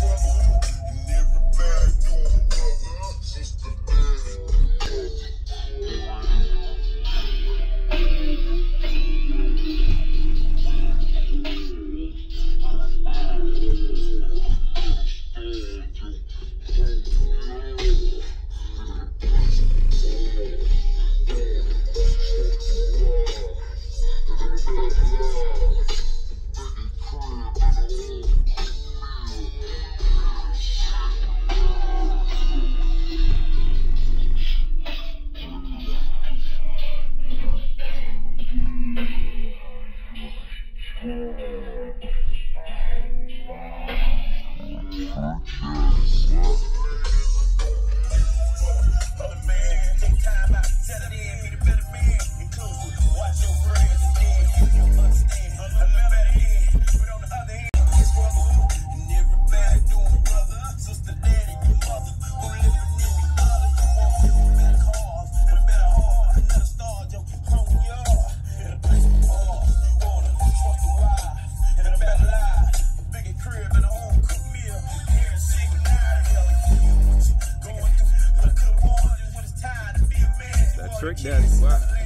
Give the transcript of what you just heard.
Everybody doing 嗯。Trick Daddy.